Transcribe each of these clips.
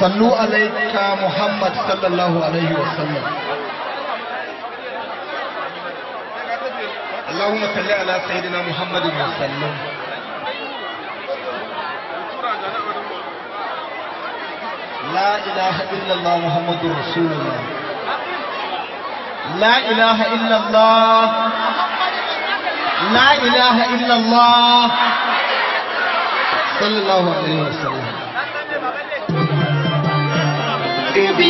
صلوا عليك محمد صلى الله عليه وسلم. اللهم صل على سيدنا محمد وسلم. لا إله إلا الله محمد رسول الله. لا إله إلا الله. لا إله إلا الله. صلى الله عليه وسلم.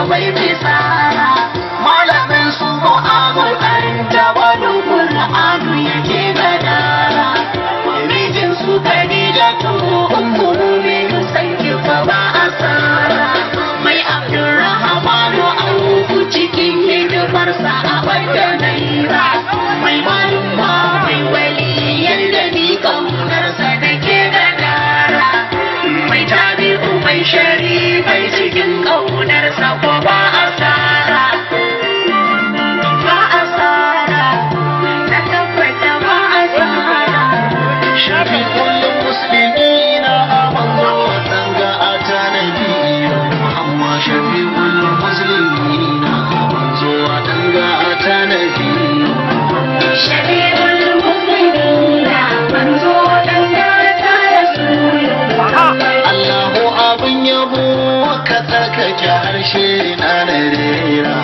away me far. Tsarkake harshe na da rera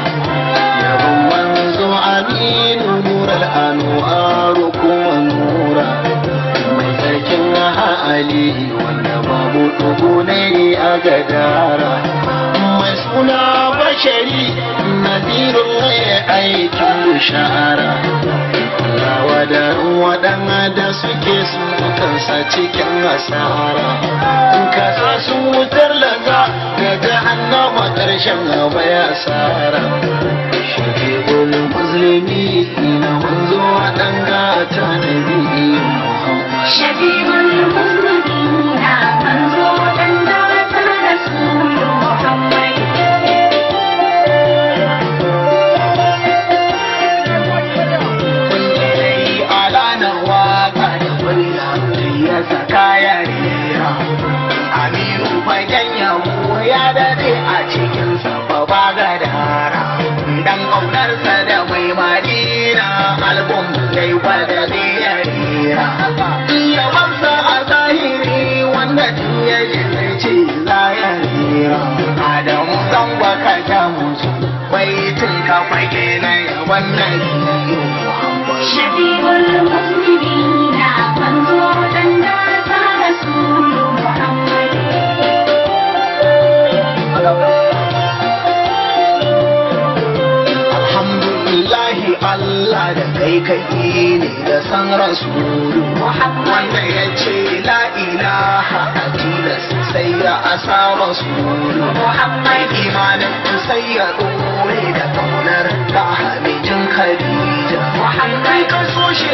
yabon manzo aminu nurar anu'aru kuma nura. Mai sarkin hali wanda babu dubu ne a gadara. Mai suna bashari nadirun mai aikin shahara da waɗanda suke sukansa cikin asara. In ka sa su fagen yamo ya daɗe a cikin ba ba gadara dan ƙaunarsa da mai madina album kai gwada ya rera yabansa a zahiri wanda tun ya ji zai ce ya rera adamu zan baka ta musu baitin ka fage na yaban nan. Allah da kai kai ne da san rasulu. Wanda ya ce la ilaha a sai ya asa rasulu. Muhammad imanin sai ya dore da ƙaunar ta hamijin Khadija. Muhammad ka so shi